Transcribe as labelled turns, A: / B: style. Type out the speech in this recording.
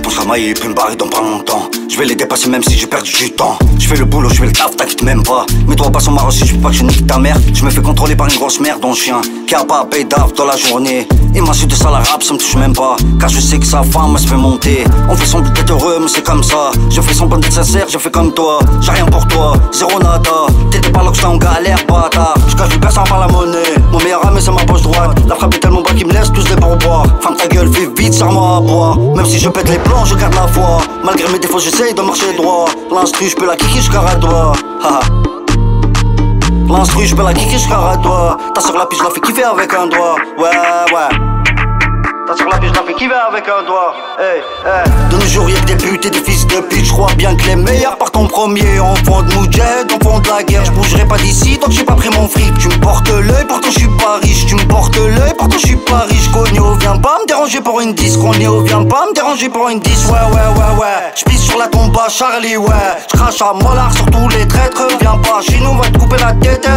A: Je pense qu'à mailler puis me barrer dans pas longtemps. Je vais les dépasser même si j'ai perdu du temps. Je fais le boulot, je fais le taf, t'inquiète même pas. Mais toi pas sur ma si je veux pas que je nique ta mère. Je me fais contrôler par une grosse merde, ton chien. Qui a pas payé d'af dans la journée. Et ma suite de ça la rap, ça me touche même pas. Car je sais que sa femme se fait monter. On fait semblant d'être heureux, mais c'est comme ça. Je fais semblant d'être sincère, je fais comme toi. J'ai rien pour toi, zéro nada. T'étais pas là que en galère, bâtard. Je cache du personne par la monnaie. Mon meilleur ami c'est ma poche droite. La frappe est tellement bas qu'il me laisse pourboires. Ferme ta gueule, fais vite, serre-moi à boire. Même si je pète les plans, je garde la foi. Malgré mes défauts, j'essaye de marcher droit. L'instru, je peux la kicker jusqu'à toi. L'instru, je peux la kicker jusqu'à toi. T'as sur la piste, je la fais kiffer avec un doigt. Ouais, ouais. T'as sur la je la fais kiffer avec un doigt. Hey, hey. De nos jours, y'a que des putes et des fils de pute. Je crois bien que les meilleurs partent en premier. Enfant de Moudjed, enfant de la guerre. Je bougerai pas d'ici tant que j'ai pas pris mon fric. Tu me portes l'œil, pourtant je suis pas riche. Tu me portes l'œil, pourtant je suis pas riche. Pour une disque. Cogno, viens pas me déranger pour une disque. Ouais, ouais, ouais, ouais. J'pisse sur la tombe à Charlie, ouais. J'crache à mollard sur tous les traîtres. Viens pas chez nous, va te couper la tête.